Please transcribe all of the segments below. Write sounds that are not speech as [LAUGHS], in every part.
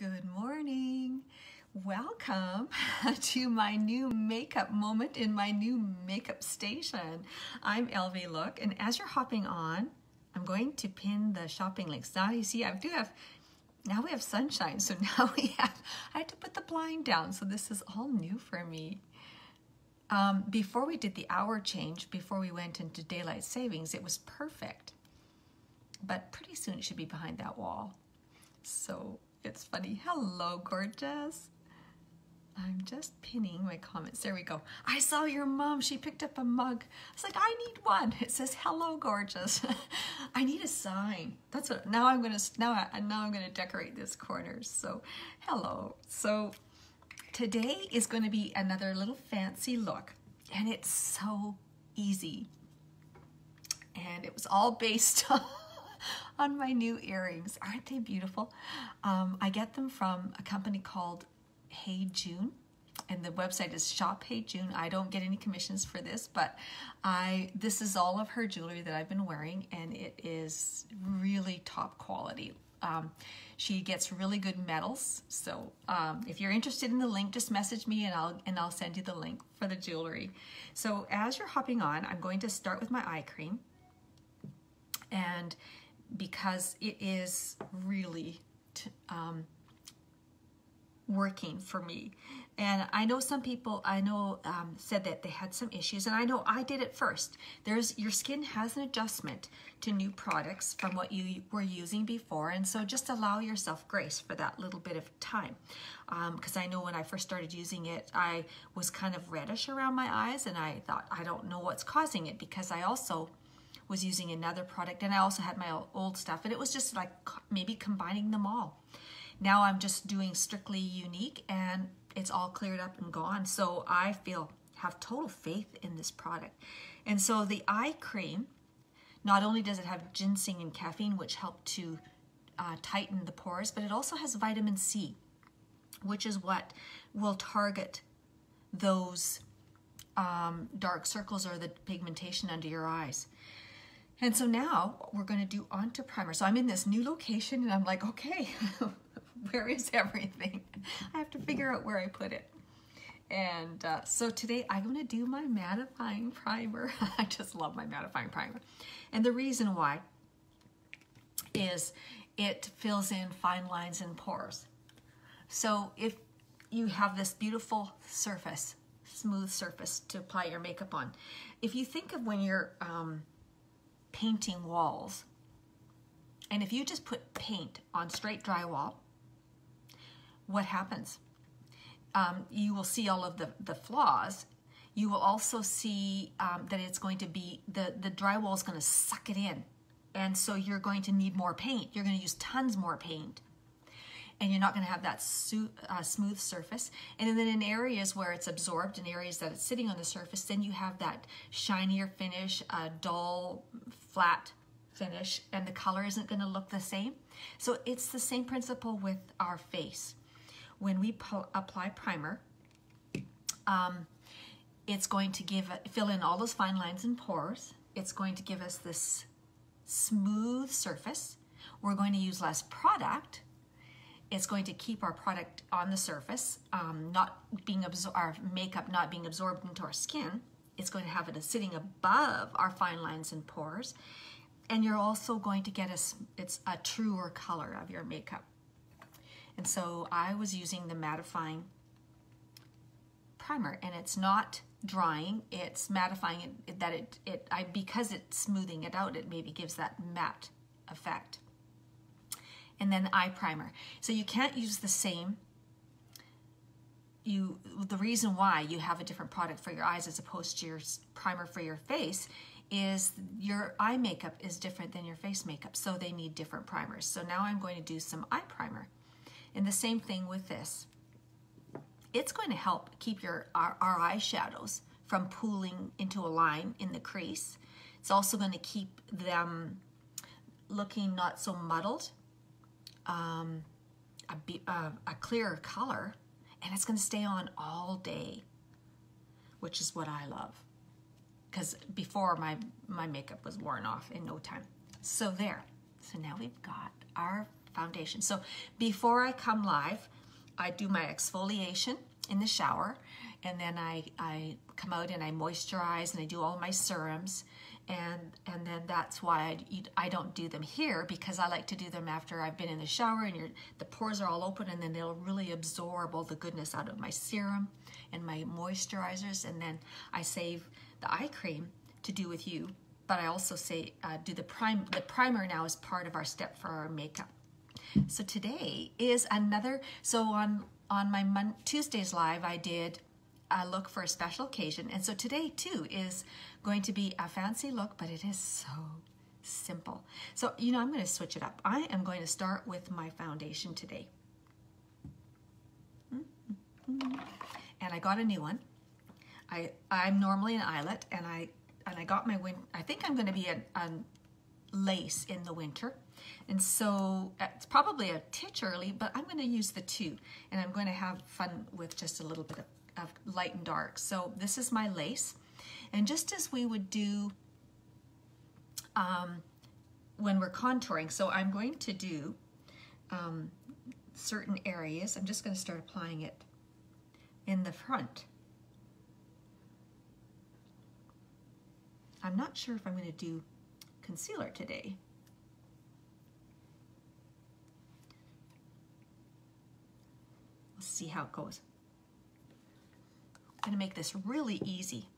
Good morning. Welcome [LAUGHS] to my new makeup moment in my new makeup station. I'm Elvie Look, and as you're hopping on, I'm going to pin the shopping links. Now you see I do have, now we have sunshine, so [LAUGHS] now we have, I had to put the blind down, so this is all new for me. Um, before we did the hour change, before we went into daylight savings, it was perfect. But pretty soon it should be behind that wall. So it's funny. Hello, gorgeous. I'm just pinning my comments. There we go. I saw your mom. She picked up a mug. I was like, I need one. It says, "Hello, gorgeous." [LAUGHS] I need a sign. That's what. Now I'm gonna. Now I. Now I'm gonna decorate this corner. So, hello. So, today is going to be another little fancy look, and it's so easy. And it was all based [LAUGHS] on on my new earrings. Aren't they beautiful? Um, I get them from a company called Hey June and the website is shop hey june i don't get any commissions for this but i this is all of her jewelry that i've been wearing and it is really top quality um, she gets really good metals so um, if you're interested in the link just message me and i'll and i'll send you the link for the jewelry so as you're hopping on i'm going to start with my eye cream and because it is really um, working for me. And I know some people I know um, said that they had some issues, and I know I did it first. There's your skin has an adjustment to new products from what you were using before, and so just allow yourself grace for that little bit of time. Because um, I know when I first started using it, I was kind of reddish around my eyes, and I thought I don't know what's causing it because I also was using another product and I also had my old stuff and it was just like maybe combining them all. Now I'm just doing strictly Younique and it's all cleared up and gone. So I feel have total faith in this product. And so the eye cream, not only does it have ginseng and caffeine, which help to uh, tighten the pores, but it also has vitamin C, which is what will target those um, dark circles or the pigmentation under your eyes. And so now we're going to do onto primer. So I'm in this new location and I'm like, okay, [LAUGHS] where is everything? I have to figure out where I put it. And uh, so today I'm going to do my mattifying primer. [LAUGHS] I just love my mattifying primer. And the reason why is it fills in fine lines and pores. So if you have this beautiful surface, smooth surface to apply your makeup on, if you think of when you're um, painting walls. And if you just put paint on straight drywall, what happens? Um, you will see all of the, the flaws. You will also see um, that it's going to be, the, the drywall is going to suck it in. And so you're going to need more paint. You're going to use tons more paint and you're not going to have that uh, smooth surface. And then in areas where it's absorbed, in areas that it's sitting on the surface, then you have that shinier finish, a dull, flat finish, and the color isn't going to look the same. So it's the same principle with our face. When we apply primer, um, it's going to give fill in all those fine lines and pores. It's going to give us this smooth surface. We're going to use less product it's going to keep our product on the surface, um, not being absor- our makeup not being absorbed into our skin. It's going to have it sitting above our fine lines and pores. And you're also going to get a, it's a truer color of your makeup. And so I was using the mattifying primer and it's not drying, it's mattifying it, that it, it I, because it's smoothing it out, it maybe gives that matte effect and then eye primer. So you can't use the same. You the reason why you have a different product for your eyes as opposed to your primer for your face is your eye makeup is different than your face makeup, so they need different primers. So now I'm going to do some eye primer. And the same thing with this. It's going to help keep your our, our eyeshadows from pooling into a line in the crease. It's also going to keep them looking not so muddled um, a, uh, a clearer color and it's going to stay on all day, which is what I love. Because before my, my makeup was worn off in no time. So there. So now we've got our foundation. So before I come live, I do my exfoliation in the shower and then I, I come out and I moisturize and I do all my serums and and then that's why I, I don't do them here because I like to do them after I've been in the shower and the pores are all open and then they'll really absorb all the goodness out of my serum and my moisturizers. And then I save the eye cream to do with you but I also say uh, do the prime the primer now is part of our step for our makeup. So today is another so on on my Mon Tuesdays live I did a look for a special occasion. And so today too is going to be a fancy look but it is so simple. So you know I'm going to switch it up. I am going to start with my foundation today. Mm-hmm. And I got a new one. I I'm normally an eyelet and I and I got my win I think I'm going to be a, a lace in the winter. And so uh, it's probably a titch early but I'm going to use the two and I'm going to have fun with just a little bit of, of light and dark. So this is my lace and just as we would do um, when we're contouring so I'm going to do um, certain areas I'm just going to start applying it in the front I'm not sure if I'm going to do concealer today. Let's see how it goes. I'm going to make this really easy.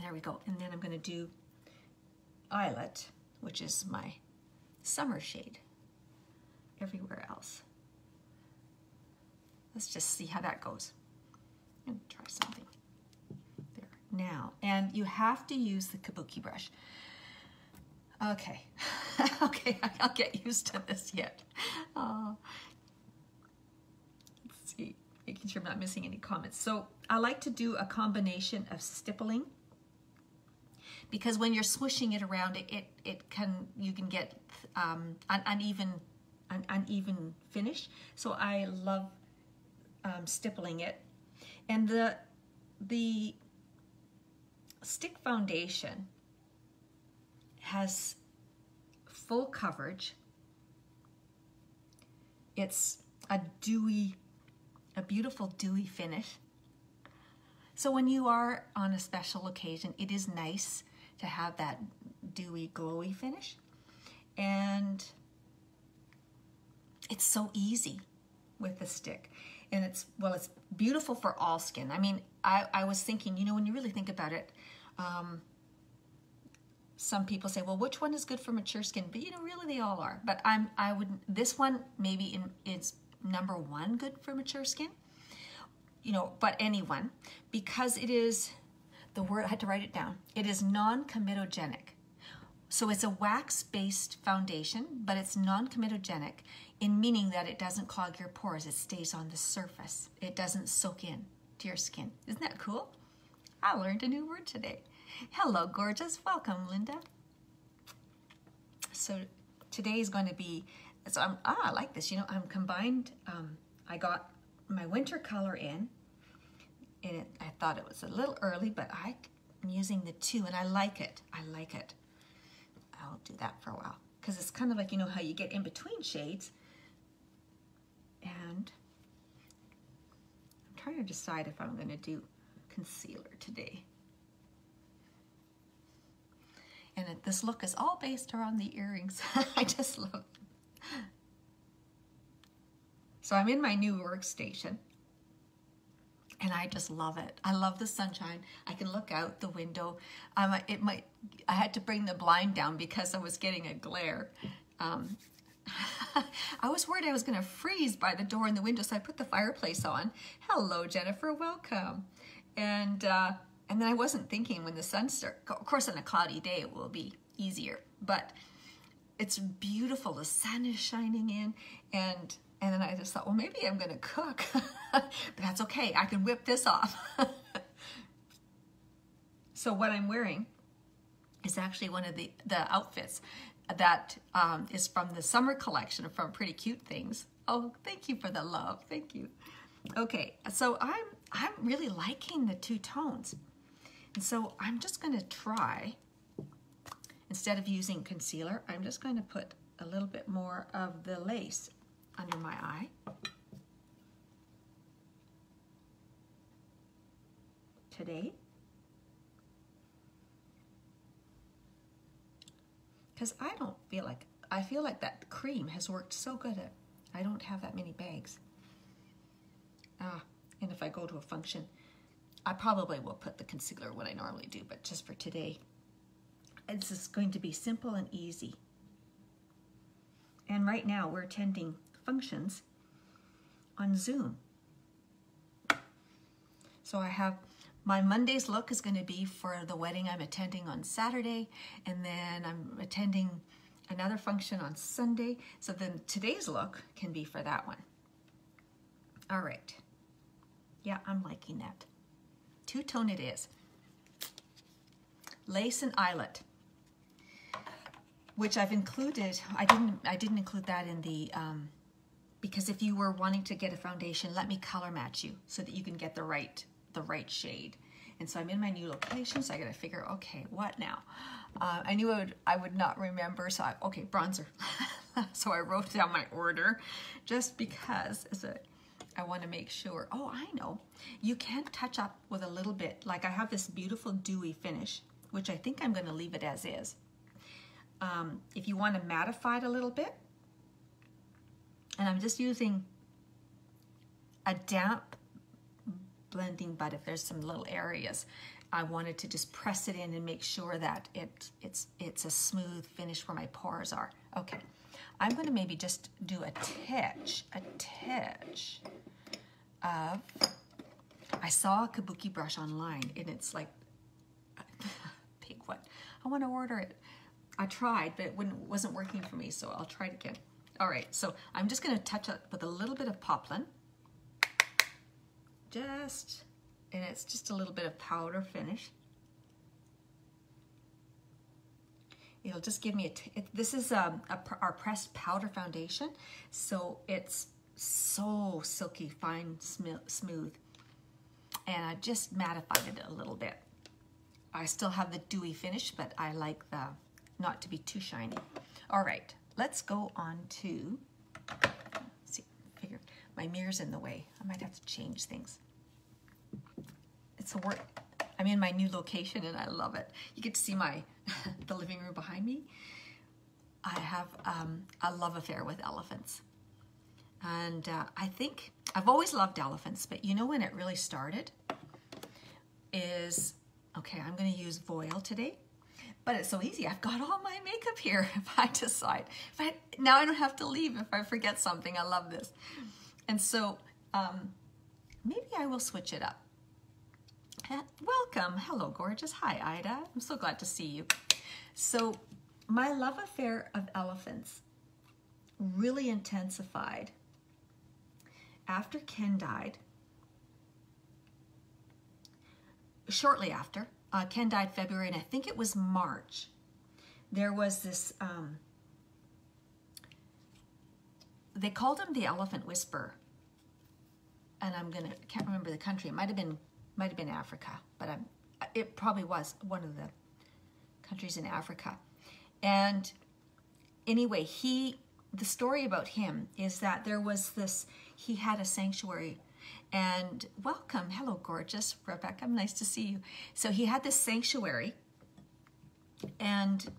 There we go. And then I'm going to do Eyelet, which is my summer shade everywhere else. Let's just see how that goes. To try something there now. And you have to use the kabuki brush. Okay, [LAUGHS] okay, I'll get used to this yet. Uh, let's see, making sure I'm not missing any comments. So I like to do a combination of stippling because when you're swishing it around, it, it, it can, you can get um, an uneven, an uneven finish. So I love um, stippling it. And the, the stick foundation has full coverage. It's a dewy, a beautiful dewy finish. So when you are on a special occasion, it is nice to have that dewy, glowy finish. And it's so easy with the stick. And it's, well, it's beautiful for all skin. I mean, I, I was thinking, you know, when you really think about it, um, some people say, well, which one is good for mature skin? But you know, really they all are. But I'm, I would, this one maybe in, is number one good for mature skin. You know, but anyone, because it is, the word, I had to write it down. It is non-comedogenic. So it's a wax-based foundation, but it's non-comedogenic in meaning that it doesn't clog your pores. It stays on the surface. It doesn't soak in to your skin. Isn't that cool? I learned a new word today. Hello, gorgeous. Welcome, Linda. So today is going to be, so I'm, ah, I like this. You know, I'm combined, um, I got my winter color in, and it, I thought it was a little early, but I, I'm using the two, and I like it. I like it. I'll do that for a while, because it's kind of like, you know, how you get in between shades, and I'm trying to decide if I'm going to do concealer today. And it, this look is all based around the earrings. [LAUGHS] I just love them. So I'm in my new workstation and I just love it. I love the sunshine. I can look out the window. Um, it might. I had to bring the blind down because I was getting a glare. Um, [LAUGHS] I was worried I was going to freeze by the door and the window, so I put the fireplace on. Hello, Jennifer. Welcome. And uh, and then I wasn't thinking when the sun starts, of course on a cloudy day it will be easier, but it's beautiful. The sun is shining in and and then I just thought, well, maybe I'm going to cook, [LAUGHS] but that's okay. I can whip this off. [LAUGHS] so what I'm wearing is actually one of the, the outfits that um, is from the summer collection from Pretty Cute Things. Oh, thank you for the love. Thank you. Okay, so I'm I'm really liking the two tones. And so I'm just going to try, instead of using concealer, I'm just going to put a little bit more of the lace under my eye. Today. Because I don't feel like, I feel like that cream has worked so good at, I don't have that many bags. Ah, and if I go to a function, I probably will put the concealer what I normally do, but just for today, it's just going to be simple and easy. And right now we're attending functions on Zoom. So I have my Monday's look is going to be for the wedding I'm attending on Saturday, and then I'm attending another function on Sunday. So then today's look can be for that one. All right. Yeah, I'm liking that. Two-tone it is. Lace and eyelet which I've included. I didn't I didn't include that in the um, because if you were wanting to get a foundation, let me color match you so that you can get the right the right shade. And so I'm in my new location, so I gotta figure, okay, what now? Uh, I knew I would, I would not remember, so I, okay, bronzer. [LAUGHS] so I wrote down my order just because as a, I wanna make sure, oh, I know. You can touch up with a little bit, like I have this beautiful dewy finish, which I think I'm gonna leave it as is. Um, if you want to mattify it a little bit, and I'm just using a damp blending but if there's some little areas I wanted to just press it in and make sure that it it's it's a smooth finish where my pores are. Okay. I'm going to maybe just do a titch a titch of I saw a kabuki brush online and it's like [LAUGHS] big one. I want to order it. I tried, but it wasn't working for me, so I'll try it again. All right, so I'm just gonna touch up with a little bit of poplin. Just, and it's just a little bit of powder finish. It'll just give me a, it, this is um, a, our pressed powder foundation, so it's so silky, fine, smooth. And I just mattified it a little bit. I still have the dewy finish, but I like the not to be too shiny. All right, let's go on to, see, figure, my mirror's in the way. I might have to change things. It's a work, I'm in my new location and I love it. You get to see my, [LAUGHS] the living room behind me. I have um, a love affair with elephants. And uh, I think, I've always loved elephants, but you know when it really started? Is, okay, I'm gonna use voile today but it's so easy. I've got all my makeup here [LAUGHS] if I decide. If I, now I don't have to leave if I forget something. I love this. And so um, maybe I will switch it up. Welcome. Hello, gorgeous. Hi, Ida. I'm so glad to see you. So my love affair of elephants really intensified after Ken died. Shortly after, uh, Ken died February, and I think it was March. There was this, um, they called him the Elephant Whisperer. And I'm gonna, I can't remember the country. It might have been, might have been Africa, but I'm, it probably was one of the countries in Africa. And anyway, he, the story about him is that there was this, he had a sanctuary and welcome. Hello, gorgeous Rebecca. Nice to see you. So he had this sanctuary, and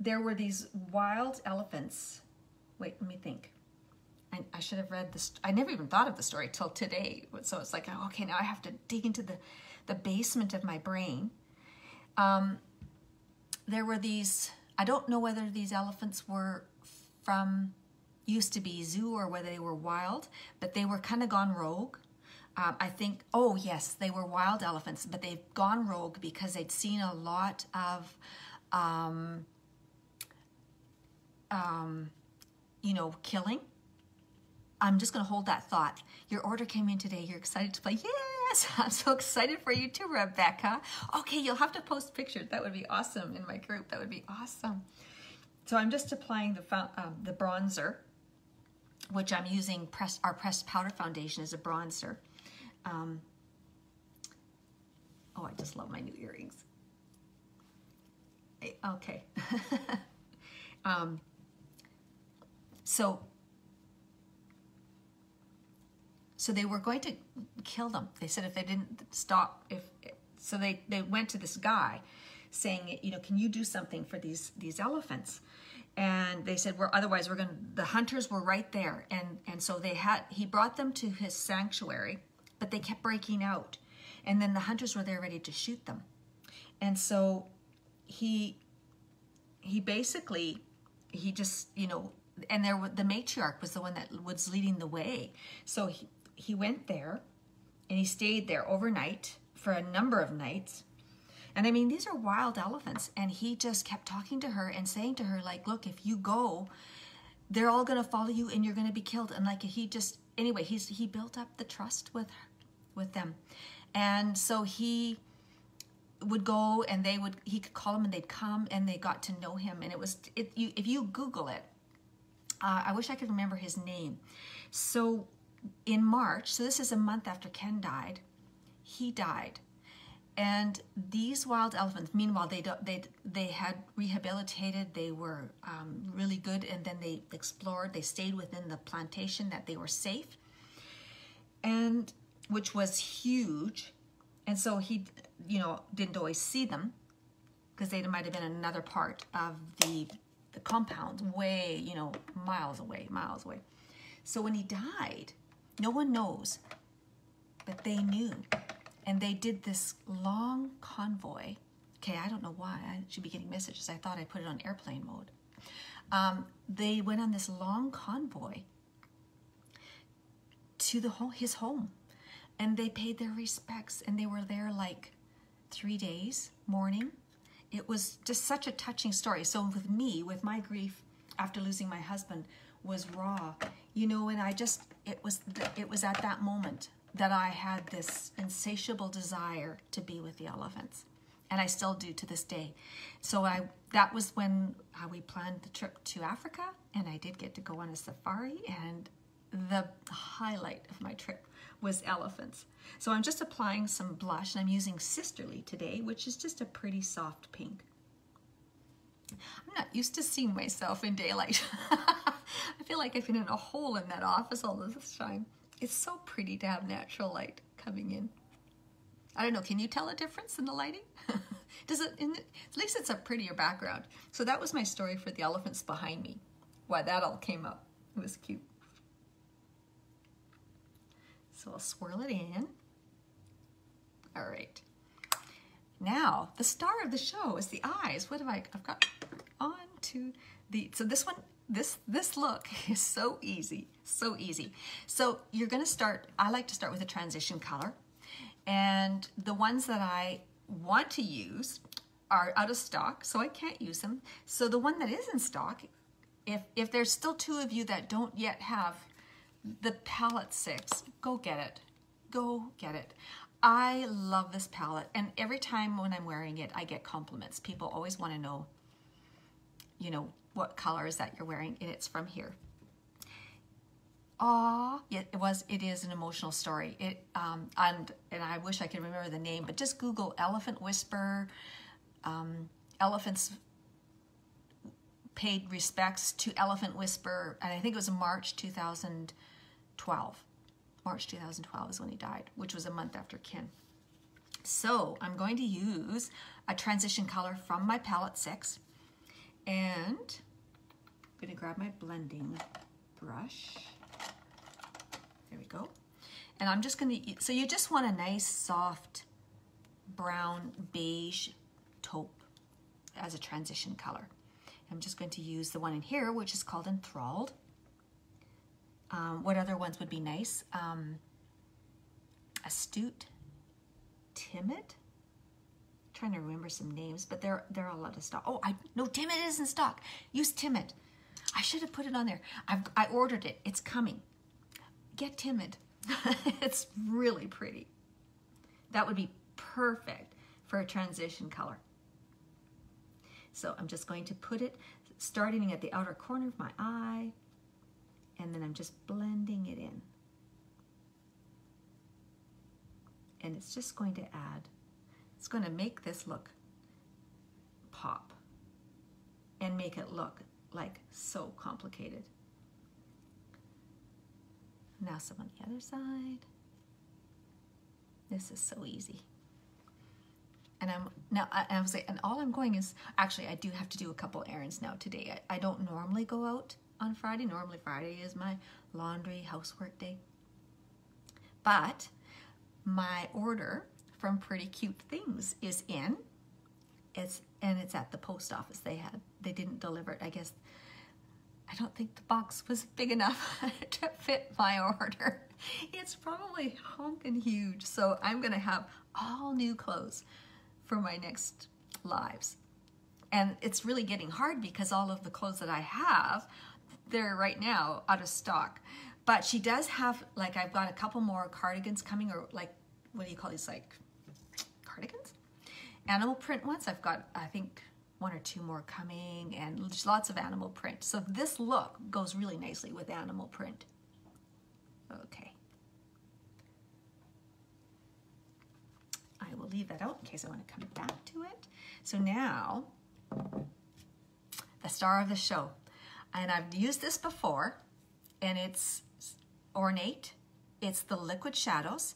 there were these wild elephants. Wait, let me think. I, I should have read this. I never even thought of the story till today. So it's like, okay, now I have to dig into the, the basement of my brain. Um, there were these, I don't know whether these elephants were from used to be zoo or whether they were wild, but they were kind of gone rogue. Um, I think, oh yes, they were wild elephants, but they've gone rogue because they'd seen a lot of, um, um, you know, killing. I'm just going to hold that thought. Your order came in today. You're excited to play. Yes, [LAUGHS] I'm so excited for you too, Rebecca. Okay, you'll have to post pictures. That would be awesome in my group. That would be awesome. So I'm just applying the um, the bronzer which I'm using pressed, our pressed powder foundation as a bronzer. Um, oh, I just love my new earrings. Okay. [LAUGHS] um, So, so they were going to kill them. They said if they didn't stop, if so, they they went to this guy, saying, you know, can you do something for these these elephants? And they said, we're otherwise we're going. to The hunters were right there, and and so they had. He brought them to his sanctuary, but they kept breaking out, and then the hunters were there ready to shoot them, and so he he basically he just you know and there the matriarch was the one that was leading the way so he, he went there and he stayed there overnight for a number of nights and i mean these are wild elephants. And he just kept talking to her and saying to her like look if you go they're all going to follow you and you're going to be killed. And like he just anyway he's he built up the trust with with them. And so he would go and they would he could call them and they'd come and they got to know him. And it was you if you google it uh, i wish i could remember his name. So in march so this is a month after ken died he died and these wild elephants meanwhile they they they had rehabilitated they were um, really good and then they explored they stayed within the plantation that they were safe and which was huge and so he you know, didn't always see them because they might have been another part of the, the compound, way, you know, miles away, miles away. So when he died, no one knows, but they knew. And they did this long convoy. Okay, I don't know why. I should be getting messages. I thought I put it on airplane mode. Um, they went on this long convoy to the home, his home, and they paid their respects, and they were there like three days mourning. It was just such a touching story. So with me, with my grief after losing my husband, was raw, you know, and I just it was it was at that moment that I had this insatiable desire to be with the elephants, and I still do to this day. So I that was when uh, we planned the trip to Africa, and I did get to go on a safari, and the highlight of my trip was elephants. So I'm just applying some blush and I'm using Sisterly today, which is just a pretty soft pink. I'm not used to seeing myself in daylight. [LAUGHS] I feel like I've been in a hole in that office all this time. It's so pretty to have natural light coming in. I don't know, can you tell a difference in the lighting? [LAUGHS] Does it, in, at least it's a prettier background. So that was my story for the elephants behind me. Why that all came up. It was cute. So I'll swirl it in. All right. Now, the star of the show is the eyes. What have I, I've got on to the, so this one, this, this look [LAUGHS] is so easy, so easy. So you're gonna start, I like to start with a transition color. And the ones that I want to use are out of stock, so I can't use them. So the one that is in stock, if, if there's still two of you that don't yet have the palette six, go get it. Go get it. I love this palette and every time when I'm wearing it, I get compliments. People always want to know, you know, what colors that you're wearing and it's from here. Aw, it was, it is an emotional story. It, um, and, and I wish I could remember the name, but just Google Elephant Whisper, um, Elephants paid respects to Elephant Whisper, and I think it was March 2012. March 2012 is when he died, which was a month after Ken. So I'm going to use a transition color from my palette 6 and I'm going to grab my blending brush. There we go. And I'm just going to, so you just want a nice soft brown beige taupe as a transition color. I'm just going to use the one in here, which is called Enthralled. Um, what other ones would be nice? Um, astute, timid. Trying to remember some names, but they're they're a lot of stock. Oh, I no, timid is in stock. Use timid. I should have put it on there. I've I ordered it. It's coming. Get timid. [LAUGHS] it's really pretty. That would be perfect for a transition color. So I'm just going to put it starting at the outer corner of my eye, and then I'm just blending it in. And it's just going to add, it's going to make this look pop and make it look like so complicated. Now some on the other side. This is so easy. And I'm now I, I was like, and all I'm going is actually I do have to do a couple errands now today. I, I don't normally go out on Friday. Normally Friday is my laundry housework day. But my order from Pretty Cute Things is in. It's and it's at the post office. They had they didn't deliver it. I guess I don't think the box was big enough [LAUGHS] to fit my order. It's probably honking huge. So I'm gonna have all new clothes for my next lives. And it's really getting hard because all of the clothes that I have, they're right now out of stock. But she does have, like, I've got a couple more cardigans coming, or like, what do you call these, like? Animal print ones. I've got, I think, one or two more coming, and lots of animal print. So this look goes really nicely with animal print. Okay. I will leave that out in case I want to come back to it. So now, the star of the show. And I've used this before, and it's ornate. It's the Liquid Shadows.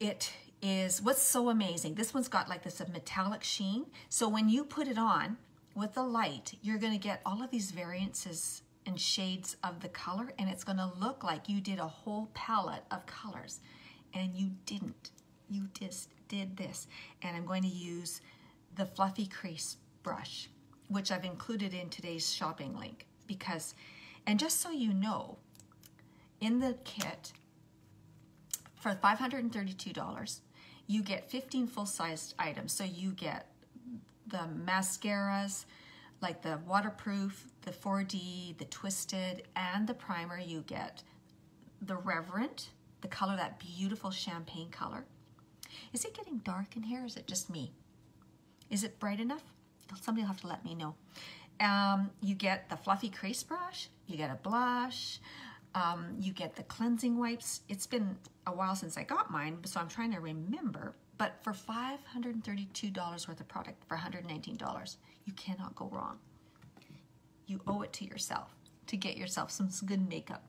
It is, what's so amazing, this one's got like this metallic sheen. So when you put it on with the light, you're gonna get all of these variances and shades of the color, and it's gonna look like you did a whole palette of colors, and you didn't. You just did this. And I'm going to use the Fluffy Crease brush, which I've included in today's shopping link because, and just so you know, in the kit, for $532, you get 15 full-sized items. So you get the mascaras, like the waterproof, the 4D, the twisted, and the primer. You get the Reverent, the color, that beautiful champagne color. Is it getting dark in here? Is it just me? Is it bright enough? Somebody will have to let me know. Um, you get the fluffy crease brush, you get a blush, um, you get the cleansing wipes. It's been a while since I got mine, so I'm trying to remember. But for $532 worth of product for $119, you cannot go wrong. You owe it to yourself to get yourself some good makeup.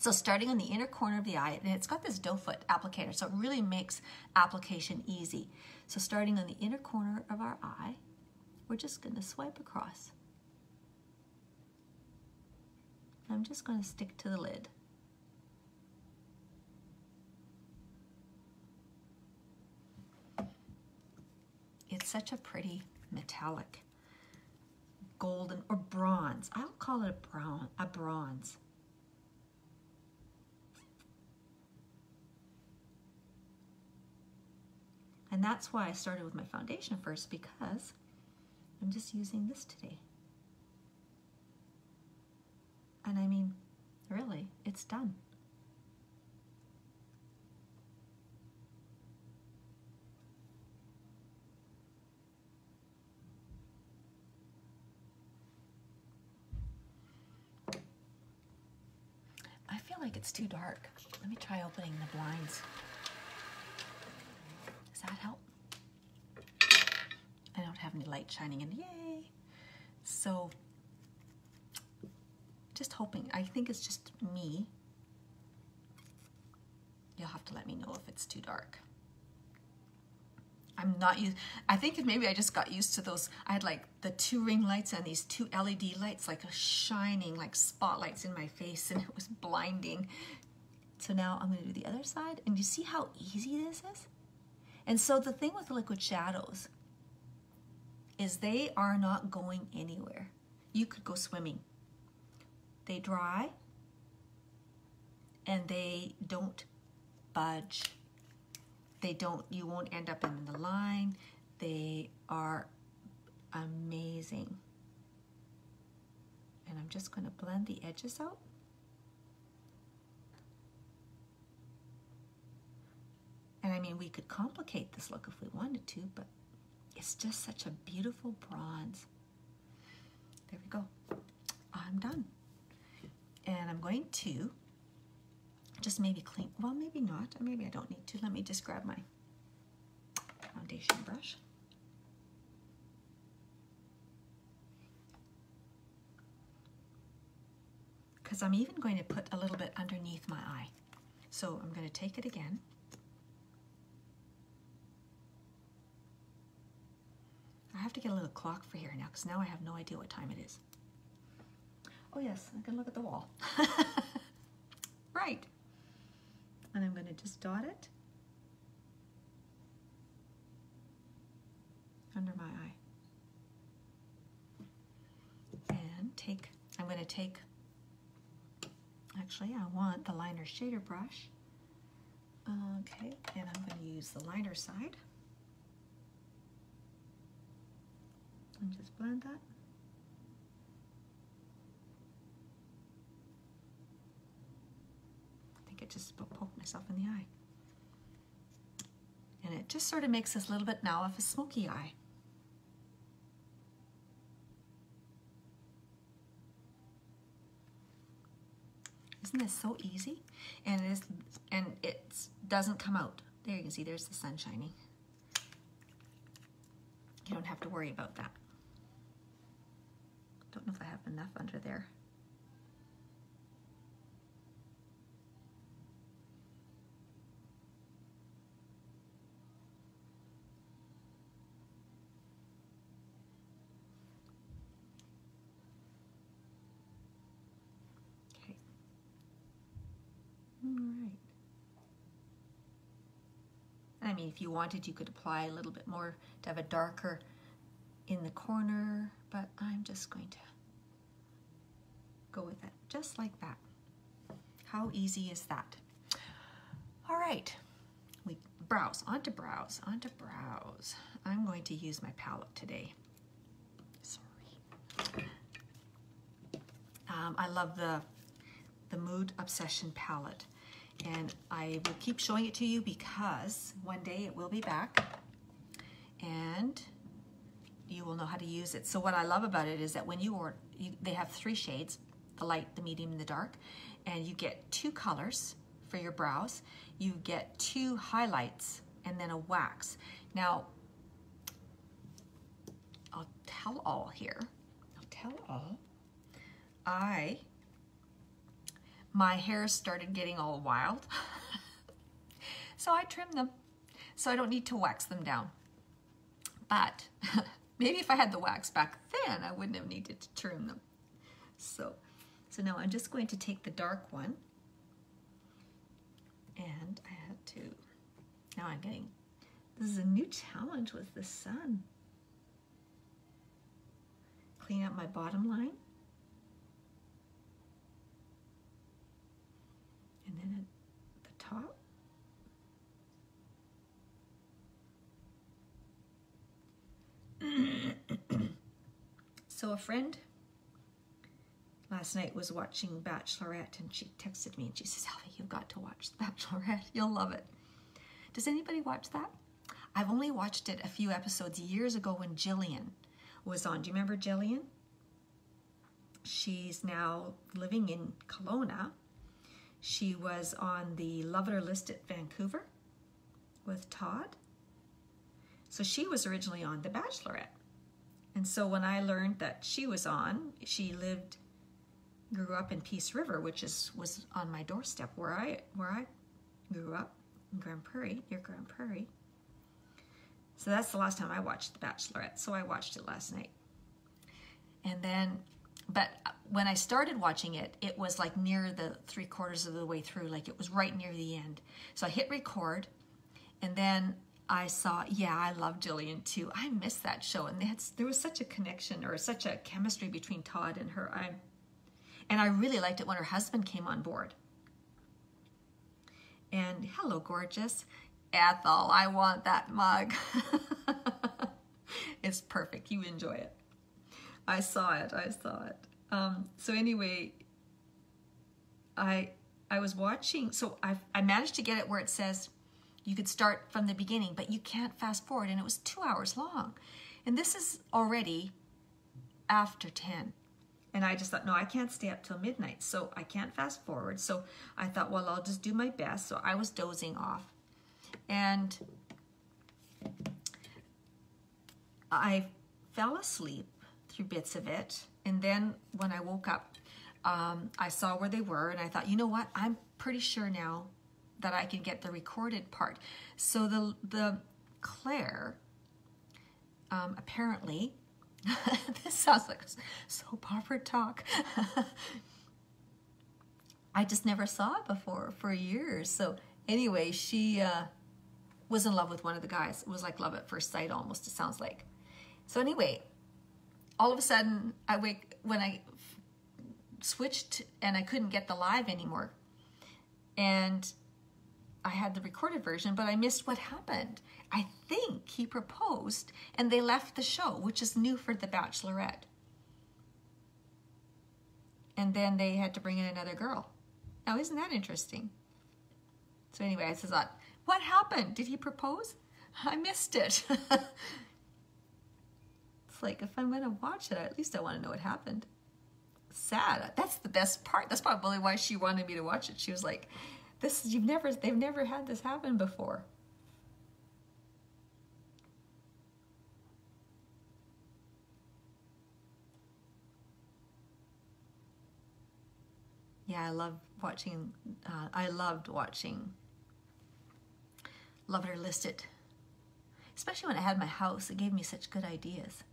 So starting on the inner corner of the eye, and it's got this doe foot applicator, so it really makes application easy. So starting on the inner corner of our eye, we're just gonna swipe across. I'm just going to stick to the lid. It's such a pretty metallic golden or bronze. I'll call it a brown, a bronze. And that's why I started with my foundation first because I'm just using this today. And I mean, really, it's done. I feel like it's too dark. Let me try opening the blinds. Does that help? I don't have any light shining in. Yay! So just hoping. I think it's just me. You'll have to let me know if it's too dark. I'm not used, I think maybe I just got used to those. I had like the two ring lights and these two LED lights, like a shining, like spotlights in my face and [LAUGHS] it was blinding. So now I'm gonna do the other side and you see how easy this is? And so the thing with liquid shadows is they are not going anywhere. You could go swimming they dry and they don't budge. They don't, you won't end up in the line. They are amazing. And I'm just gonna blend the edges out. And I mean, we could complicate this look if we wanted to, but it's just such a beautiful bronze. There we go. I'm done. And I'm going to just maybe clean, well, maybe not. Maybe I don't need to. Let me just grab my foundation brush. because I'm even going to put a little bit underneath my eye. So I'm going to take it again. I have to get a little clock for here now because now I have no idea what time it is. Oh yes, I can look at the wall. [LAUGHS] right. And I'm going to just dot it under my eye. And take, I'm going to take, actually I want the liner shader brush. Okay, and I'm going to use the liner side. And just blend that. Just poked myself in the eye. And it just sort of makes this little bit now of a smoky eye. Isn't this so easy? And it is, and it doesn't come out. There you can see there's the sun shining. You don't have to worry about that. Don't know if I have enough under there. Okay. All right. I mean, if you wanted, you could apply a little bit more to have a darker in the corner, but I'm just going to go with it, just like that. How easy is that? All right, we brows, onto brows, onto brows. I'm going to use my palette today. Sorry. Um, I love the, the Mood Obsession palette. And I will keep showing it to you because one day it will be back. And you will know how to use it. So what I love about it is that when you order, you, they have three shades, the light, the medium, and the dark, and you get two colors for your brows. You get two highlights and then a wax. Now, I'll tell all here. I'll tell all. I, my hair started getting all wild. [LAUGHS] so I trimmed them. So I don't need to wax them down. But [LAUGHS] Maybe if I had the wax back then, I wouldn't have needed to trim them. So, so now I'm just going to take the dark one and I had to, now I'm getting, this is a new challenge with the sun. Clean up my bottom line. Then at the top. [COUGHS] so a friend last night was watching Bachelorette and she texted me and she says, Elvie, you've got to watch The Bachelorette. [LAUGHS] You'll love it. Does anybody watch that? I've only watched it a few episodes years ago when Jillian was on. Do you remember Jillian? She's now living in Kelowna. She was on the Love It or List It Vancouver with Todd. So she was originally on The Bachelorette. And so when I learned that she was on, she lived, grew up in Peace River, which is was on my doorstep where I where I grew up in Grande Prairie, near Grande Prairie. So that's the last time I watched The Bachelorette. So I watched it last night. And then, but uh, when I started watching it, it was like near the three quarters of the way through, like it was right near the end. So I hit record, and then I saw, yeah, I love Jillian too. I miss that show, and there was such a connection or such a chemistry between Todd and her. I, and I really liked it when her husband came on board. And hello, gorgeous. Ethel, I want that mug. [LAUGHS] it's perfect. You enjoy it. I saw it. I saw it. Um, so anyway, I I was watching. So I I managed to get it where it says you could start from the beginning, but you can't fast forward. And it was two hours long. And this is already after 10. And I just thought, no, I can't stay up till midnight. So I can't fast forward. So I thought, well, I'll just do my best. So I was dozing off. And I fell asleep through bits of it. And then when I woke up, um, I saw where they were and I thought, you know what? I'm pretty sure now that I can get the recorded part. So the, the Clare, um, apparently, [LAUGHS] this sounds like soap opera talk. [LAUGHS] I just never saw it before for years. So anyway, she uh, was in love with one of the guys. It was like love at first sight almost, it sounds like. So anyway, all of a sudden, I wake when I switched and I couldn't get the live anymore. And I had the recorded version, but I missed what happened. I think he proposed and they left the show, which is new for The Bachelorette. And then they had to bring in another girl. Now, isn't that interesting? So anyway, I thought, what happened? Did he propose? [LAUGHS] I missed it. [LAUGHS] like, if I'm going to watch it, at least I want to know what happened. Sad. That's the best part. That's probably why she wanted me to watch it. She was like, this, you've never, they've never had this happen before. Yeah, I love watching, uh, I loved watching Love It or List It. Especially when I had my house, it gave me such good ideas.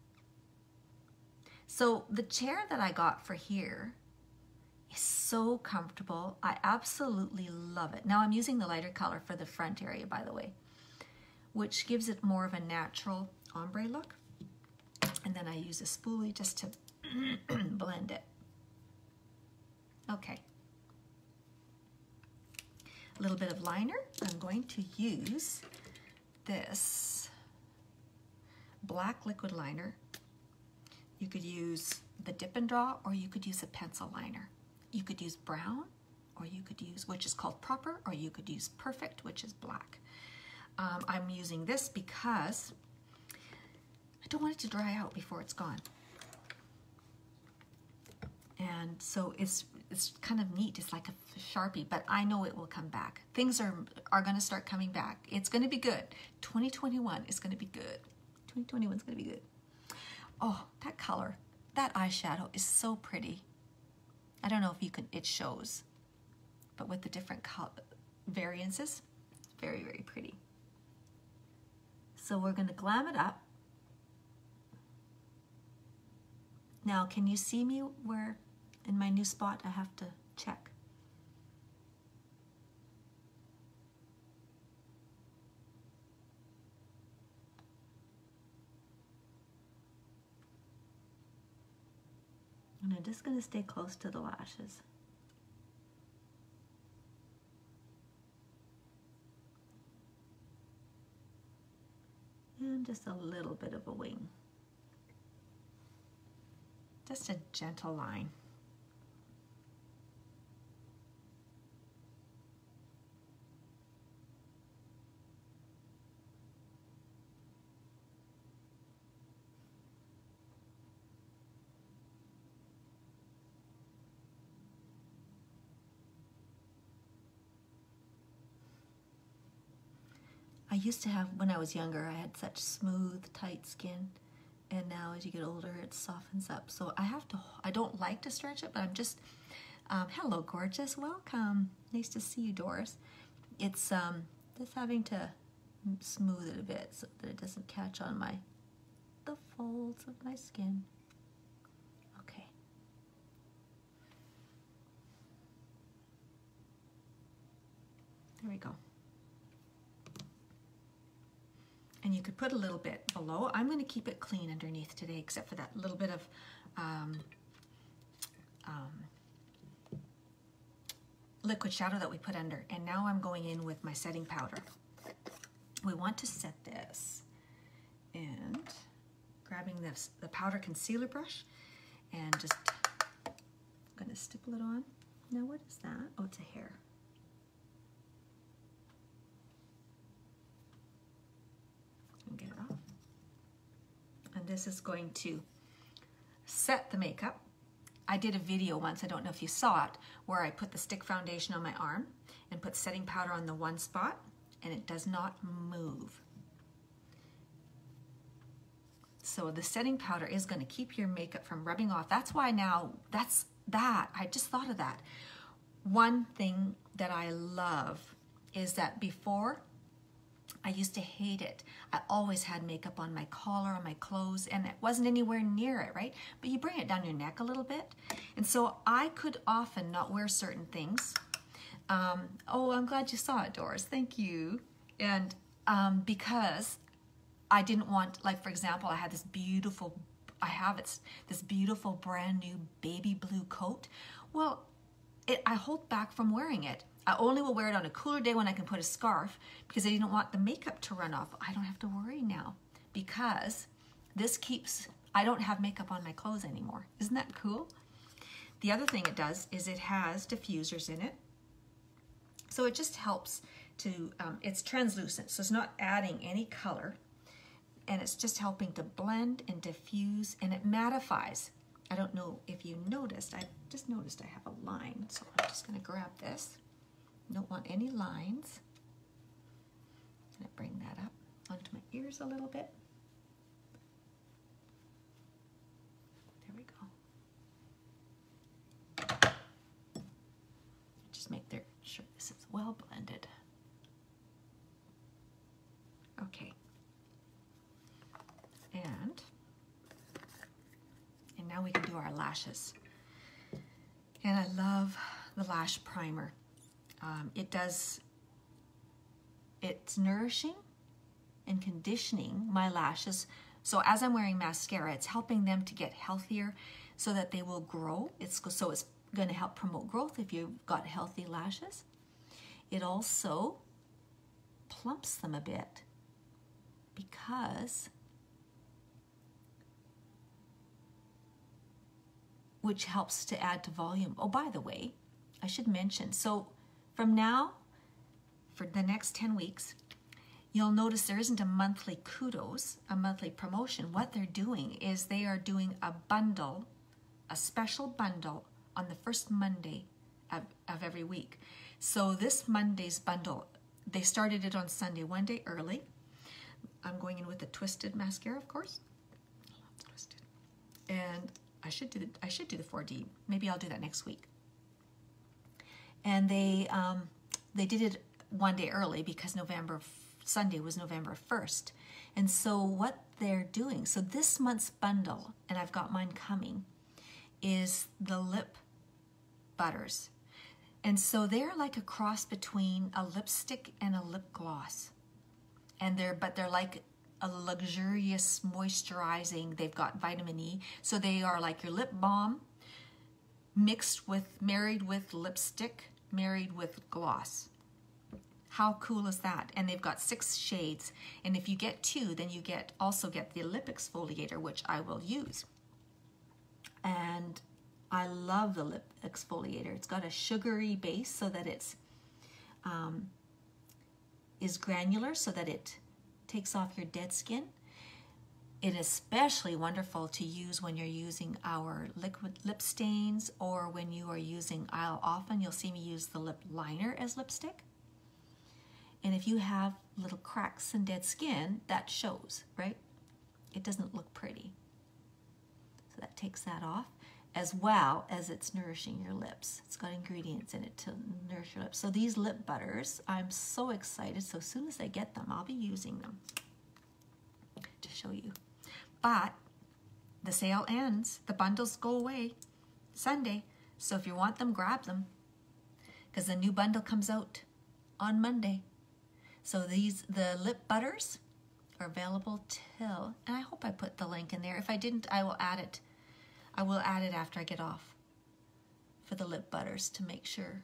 So the chair that I got for here is so comfortable. I absolutely love it. Now I'm using the lighter color for the front area, by the way, which gives it more of a natural ombre look. And then I use a spoolie just to [CLEARS THROAT] blend it. Okay. A little bit of liner. I'm going to use this black liquid liner. You could use the dip and draw or you could use a pencil liner. You could use brown or you could use, which is called proper, or you could use perfect, which is black. Um, I'm using this because I don't want it to dry out before it's gone. And so it's it's kind of neat. It's like a Sharpie, but I know it will come back. Things are, are going to start coming back. It's going to be good. 2021 is going to be good. 2021 is going to be good. Oh, that color, that eyeshadow is so pretty. I don't know if you can, it shows, but with the different color variances, very, very pretty. So we're going to glam it up. Now, can you see me where in my new spot, I have to check. And I'm just going to stay close to the lashes. And just a little bit of a wing. Just a gentle line. I used to have, when I was younger, I had such smooth, tight skin. And now as you get older, it softens up. So I have to, I don't like to stretch it, but I'm just, um, hello, gorgeous. Welcome. Nice to see you, Doris. It's um, just having to smooth it a bit so that it doesn't catch on my, the folds of my skin. Okay. There we go. And you could put a little bit below. I'm going to keep it clean underneath today, except for that little bit of um, um, liquid shadow that we put under. And now I'm going in with my setting powder. We want to set this and grabbing this the powder concealer brush and just going to stipple it on. Now what is that? Oh, it's a hair. get it off. And this is going to set the makeup. I did a video once, I don't know if you saw it, where I put the stick foundation on my arm and put setting powder on the one spot and it does not move. So the setting powder is going to keep your makeup from rubbing off. That's why now, that's that, I just thought of that. One thing that I love is that before I used to hate it. I always had makeup on my collar, on my clothes, and it wasn't anywhere near it, right? But you bring it down your neck a little bit. And so I could often not wear certain things. Um, oh, I'm glad you saw it, Doris. Thank you. And um, because I didn't want, like, for example, I had this beautiful, I have it's this beautiful brand new baby blue coat. Well, it, I hold back from wearing it I only will wear it on a cooler day when I can put a scarf because I didn't want the makeup to run off. I don't have to worry now because this keeps, I don't have makeup on my clothes anymore. Isn't that cool? The other thing it does is it has diffusers in it. So it just helps to, um, it's translucent, so it's not adding any color and it's just helping to blend and diffuse and it mattifies. I don't know if you noticed, I just noticed I have a line, so I'm just gonna grab this. Don't want any lines. I'm to bring that up onto my ears a little bit. There we go. Just make sure this is well blended. Okay. And, and now we can do our lashes. And I love the lash primer. Um, it does, it's nourishing and conditioning my lashes. So as I'm wearing mascara, it's helping them to get healthier so that they will grow. It's So it's going to help promote growth if you've got healthy lashes. It also plumps them a bit because which helps to add to volume. Oh, by the way, I should mention, so from now, for the next 10 weeks, you'll notice there isn't a monthly kudos, a monthly promotion. What they're doing is they are doing a bundle, a special bundle on the first Monday of, of every week. So this Monday's bundle, they started it on Sunday, one day early. I'm going in with the twisted mascara, of course. Twisted. And I should do the I should do the 4D. Maybe I'll do that next week and they um, they did it one day early because November Sunday was November 1st. And so what they're doing, so this month's bundle, and I've got mine coming, is the lip butters. And so they're like a cross between a lipstick and a lip gloss. And they're but they're like a luxurious moisturizing. They've got vitamin E. So they are like your lip balm mixed with married with lipstick married with gloss. How cool is that? And they've got six shades. And if you get two, then you get also get the lip exfoliator, which I will use. And I love the lip exfoliator. It's got a sugary base so that it's um, is granular so that it takes off your dead skin. It is especially wonderful to use when you're using our liquid lip stains or when you are using, I'll often, you'll see me use the lip liner as lipstick. And if you have little cracks and dead skin, that shows, right? It doesn't look pretty. So that takes that off as well as it's nourishing your lips. It's got ingredients in it to nourish your lips. So these lip butters, I'm so excited. So as soon as I get them, I'll be using them to show you. But the sale ends, the bundles go away Sunday. So if you want them, grab them because the new bundle comes out on Monday. So these, the lip butters are available till, and I hope I put the link in there. If I didn't, I will add it. I will add it after I get off for the lip butters to make sure.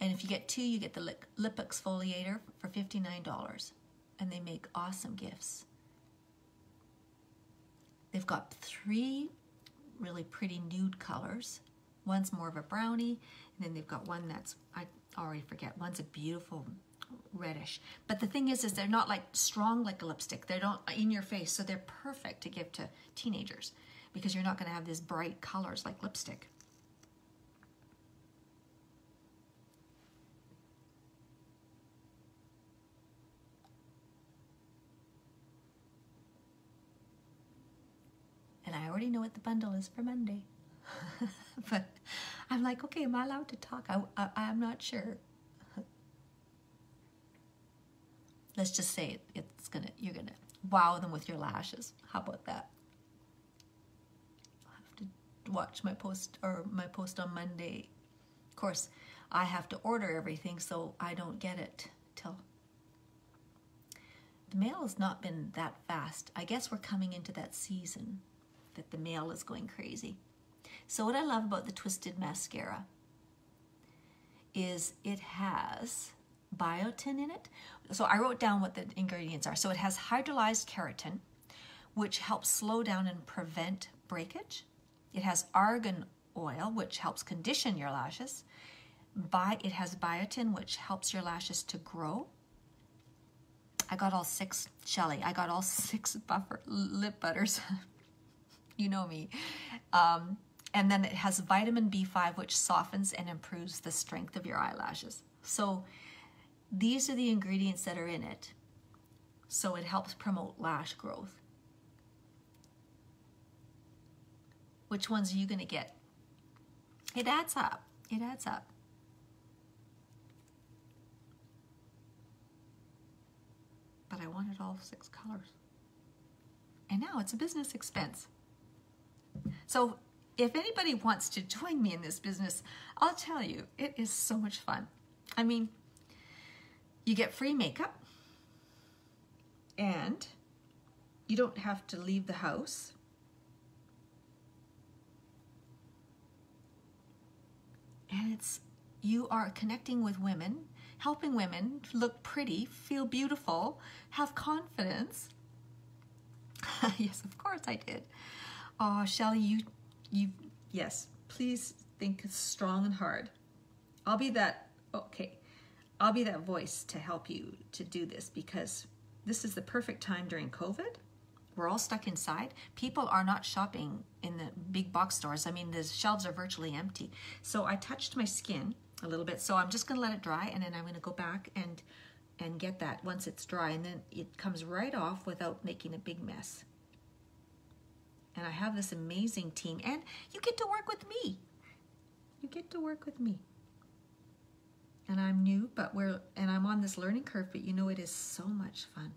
And if you get two, you get the lip, lip exfoliator for $59. And they make awesome gifts. They've got three really pretty nude colors. One's more of a brownie, and then they've got one that's, I already forget, one's a beautiful reddish. But the thing is, is they're not like strong like a lipstick. They're not in your face, so they're perfect to give to teenagers because you're not gonna have these bright colors like lipstick. And I already know what the bundle is for Monday. [LAUGHS] but I'm like, okay, am I allowed to talk? I, I, I'm not sure. [LAUGHS] Let's just say it, it's gonna, you're gonna wow them with your lashes. How about that? I'll have to watch my post or my post on Monday. Of course, I have to order everything, so I don't get it till the mail has not been that fast. I guess we're coming into that season that the male is going crazy. So what I love about the Twisted Mascara is it has biotin in it. So I wrote down what the ingredients are. So it has hydrolyzed keratin, which helps slow down and prevent breakage. It has argan oil, which helps condition your lashes. Bi it has biotin, which helps your lashes to grow. I got all six, Shelly, I got all [LAUGHS] six buffer lip butters. You know me. Um, and then it has vitamin B5, which softens and improves the strength of your eyelashes. So these are the ingredients that are in it. So it helps promote lash growth. Which ones are you going to get? It adds up. It adds up. But I wanted all six colors. And now it's a business expense. So if anybody wants to join me in this business, I'll tell you, it is so much fun. I mean, you get free makeup and you don't have to leave the house. And it's you are connecting with women, helping women look pretty, feel beautiful, have confidence. [LAUGHS] yes, of course I did. Oh, Shelly, you, you, yes, please think strong and hard. I'll be that, okay, I'll be that voice to help you to do this because this is the perfect time during COVID. We're all stuck inside. People are not shopping in the big box stores. I mean, the shelves are virtually empty. So I touched my skin a little bit. So I'm just gonna let it dry and then I'm gonna go back and and get that once it's dry and then it comes right off without making a big mess and I have this amazing team and you get to work with me. You get to work with me. And I'm new, but we're and I'm on this learning curve, but you know it is so much fun.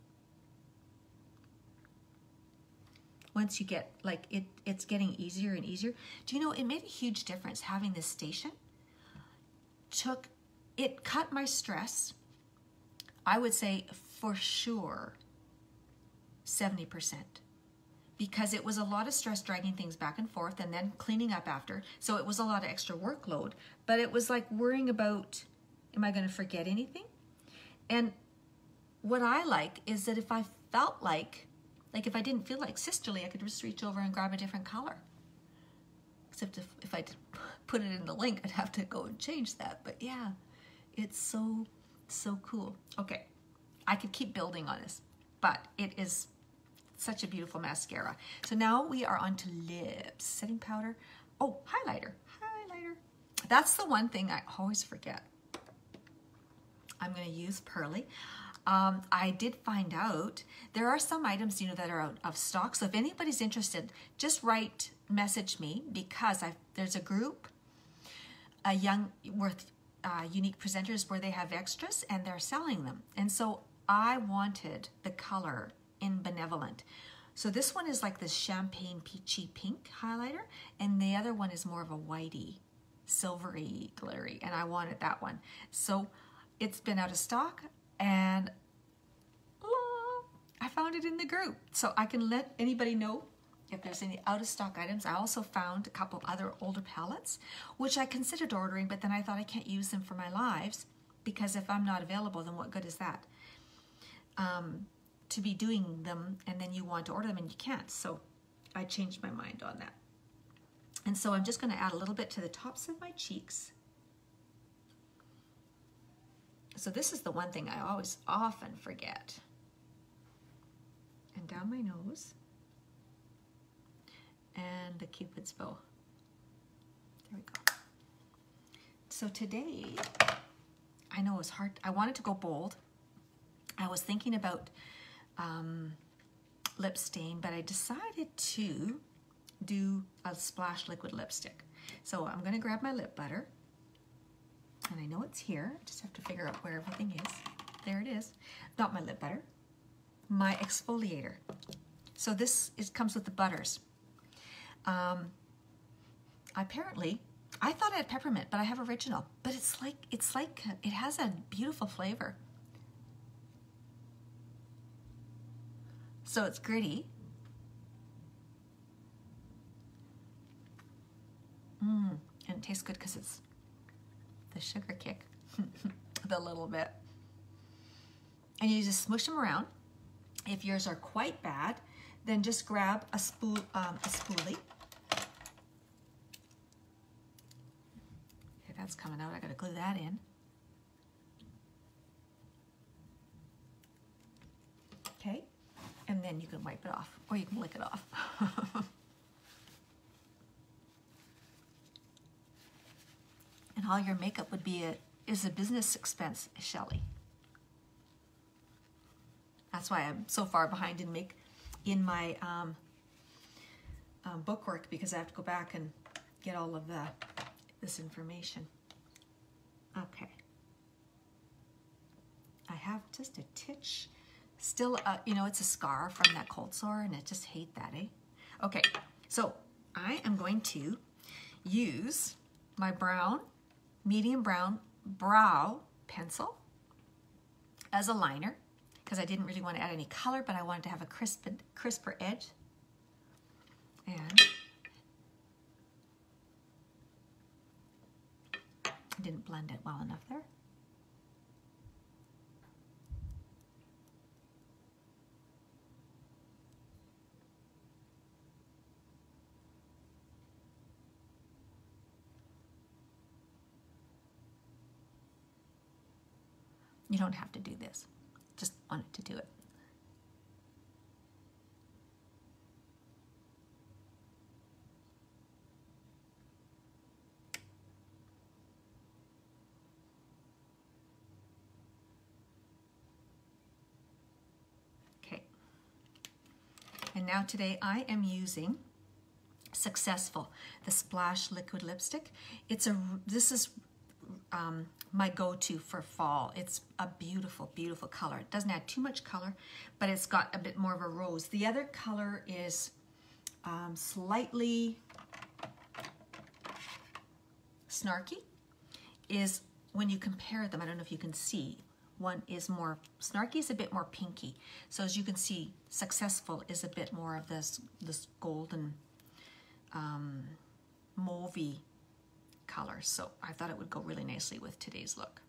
Once you get like it it's getting easier and easier. Do you know it made a huge difference having this station? Took it cut my stress. I would say for sure 70% because it was a lot of stress dragging things back and forth and then cleaning up after. So it was a lot of extra workload, but it was like worrying about, am I going to forget anything? And what I like is that if I felt like, like if I didn't feel like sisterly, I could just reach over and grab a different color. Except if, if I [LAUGHS] put it in the link, I'd have to go and change that. But yeah, it's so, so cool. Okay, I could keep building on this, but it is such a beautiful mascara. So now we are on to lips. Setting powder. Oh, highlighter. Highlighter. That's the one thing I always forget. I'm going to use Pearly. Um, I did find out there are some items, you know, that are out of stock. So if anybody's interested, just write, message me because i there's a group, a young worth uh, Younique presenters where they have extras and they're selling them. And so I wanted the color in Benevolent. So this one is like this champagne peachy pink highlighter, and the other one is more of a whitey, silvery, glittery, and I wanted that one. So it's been out of stock, and I found it in the group. So I can let anybody know if there's any out of stock items. I also found a couple other older palettes, which I considered ordering, but then I thought I can't use them for my lives because if I'm not available, then what good is that? Um, to be doing them and then you want to order them and you can't. So I changed my mind on that. And so I'm just going to add a little bit to the tops of my cheeks. So this is the one thing I always often forget. And down my nose. And the cupid's bow. There we go. So today, I know it was hard. I wanted to go bold. I was thinking about um, lip stain, but I decided to do a splash liquid lipstick. So I'm gonna grab my lip butter. And I know it's here. I just have to figure out where everything is. There it is. Not my lip butter. My exfoliator. So this is, comes with the butters. Um, apparently, I thought I had peppermint, but I have original. But it's like, it's like, it has a beautiful flavor. So it's gritty. Mmm, and it tastes good because it's the sugar kick, [LAUGHS] the little bit. And you just smush them around. If yours are quite bad, then just grab a, spool, um, a spoolie. Okay, that's coming out. I gotta glue that in. Okay, and then you can wipe it off, or you can lick it off. [LAUGHS] and all your makeup would be a, is a business expense, Shelly. That's why I'm so far behind in make in my um, um, bookwork because I have to go back and get all of the this information. Okay. I have just a titch. Still, uh, you know, it's a scar from that cold sore, and I just hate that, eh? Okay, so I am going to use my brown, medium brown brow pencil as a liner because I didn't really want to add any color, but I wanted to have a crisp, crisper edge. And I didn't blend it well enough there. Don't have to do this just wanted to do it. Okay. And now today I am using Successful, the Splash Liquid Lipstick. It's a, this is um, my go-to for fall. It's a beautiful, beautiful color. It doesn't add too much color, but it's got a bit more of a rose. The other color is um, slightly snarky, is when you compare them, I don't know if you can see, one is more, snarky is a bit more pinky. So as you can see, successful is a bit more of this, this golden um, mauvey color. So I thought it would go really nicely with today's look.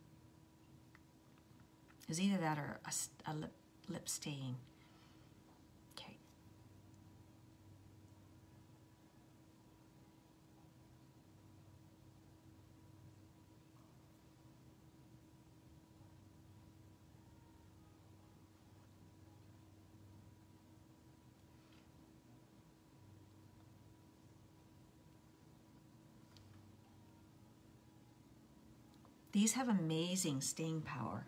Is either that or a, a lip, lip stain. Okay. These have amazing staying power.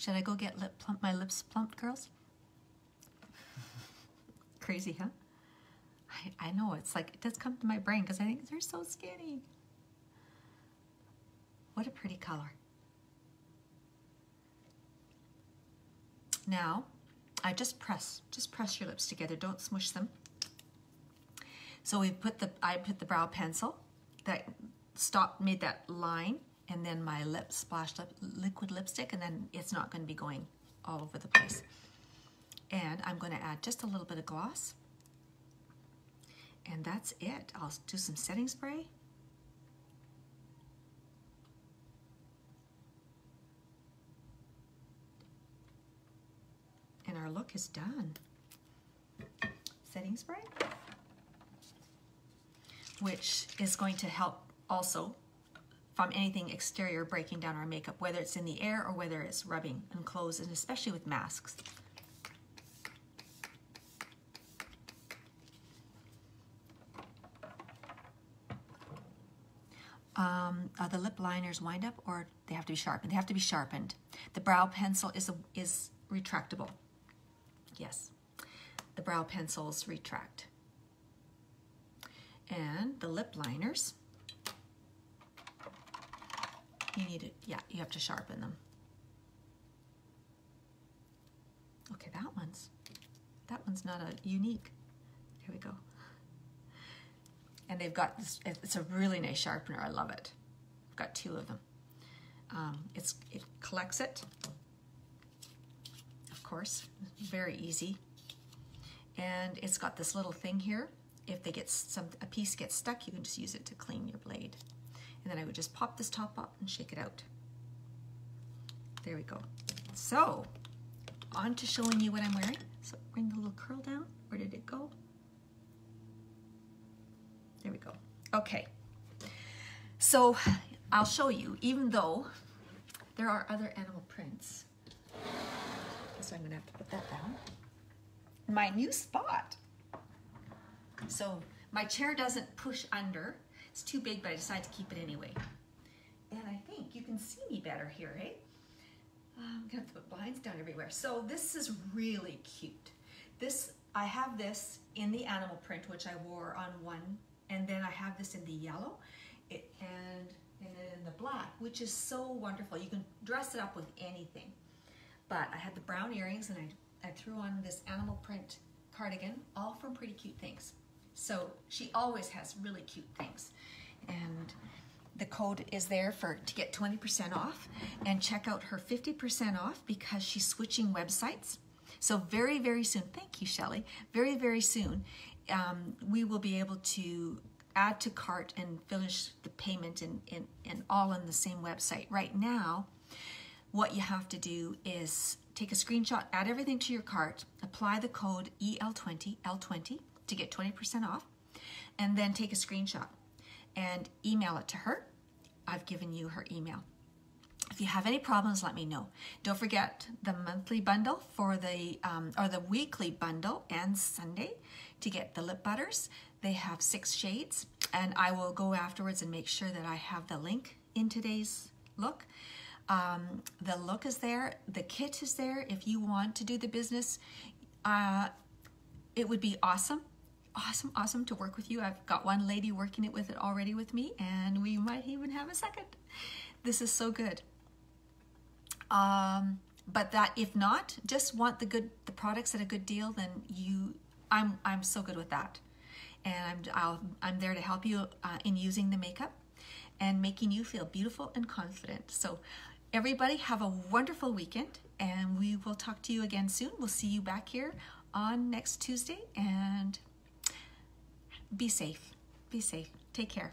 Should I go get lip plump, my lips plumped, girls? [LAUGHS] Crazy, huh? I, I know, it's like, it does come to my brain because I think they're so skinny. What a pretty color. Now, I just press, just press your lips together. Don't smush them. So we put the, I put the brow pencil that stopped, made that line and then my lip splashed lip, liquid lipstick and then it's not going to be going all over the place. And I'm going to add just a little bit of gloss. And that's it. I'll do some setting spray. And our look is done. Setting spray, which is going to help also from anything exterior breaking down our makeup, whether it's in the air or whether it's rubbing on clothes, and especially with masks. Um, the lip liners wind up or they have to be sharpened? They have to be sharpened. The brow pencil is, a, is retractable. Yes, the brow pencils retract. And the lip liners, you need it, yeah, you have to sharpen them. Okay, that one's, that one's not a Younique. Here we go and they've got this, it's a really nice sharpener. I love it. I've got two of them. Um, it's it collects it, of course, very easy. And it's got this little thing here. If they get some a piece gets stuck, you can just use it to clean your blade. And then I would just pop this top up and shake it out. There we go. So, on to showing you what I'm wearing. So bring the little curl down. Where did it go? There we go. Okay. So I'll show you, even though there are other animal prints. So I'm gonna have to put that down. My new spot. So my chair doesn't push under. It's too big, but I decided to keep it anyway. And I think you can see me better here, eh? I'm gonna have to put blinds down everywhere. So this is really cute. This, I have this in the animal print, which I wore on one and then I have this in the yellow it, and, and then in the black, which is so wonderful. You can dress it up with anything. But I had the brown earrings and I, I threw on this animal print cardigan, all from Pretty Cute Things. So she always has really cute things. And the code is there for to get 20% off and check out her 50% off because she's switching websites. So very, very soon, thank you, Shelly, very, very soon, um, we will be able to add to cart and finish the payment and, and, and all on the same website. Right now, what you have to do is take a screenshot, add everything to your cart, apply the code EL20, L20 to get 20% off, and then take a screenshot and email it to her. I've given you her email. If you have any problems, let me know. Don't forget the monthly bundle for the, um, or the weekly bundle and Sunday to get the lip butters. They have six shades, and I will go afterwards and make sure that I have the link in today's look. Um, the look is there, the kit is there. If you want to do the business, uh, it would be awesome awesome, awesome to work with you. I've got one lady working it with it already with me, and we might even have a second. This is so good. Um, but that if not, just want the good the products at a good deal, then you I'm I'm so good with that, and I'm I'll, I'm there to help you uh, in using the makeup and making you feel beautiful and confident. So everybody have a wonderful weekend, and we will talk to you again soon. We'll see you back here on next Tuesday, and be safe. Be safe. Take care.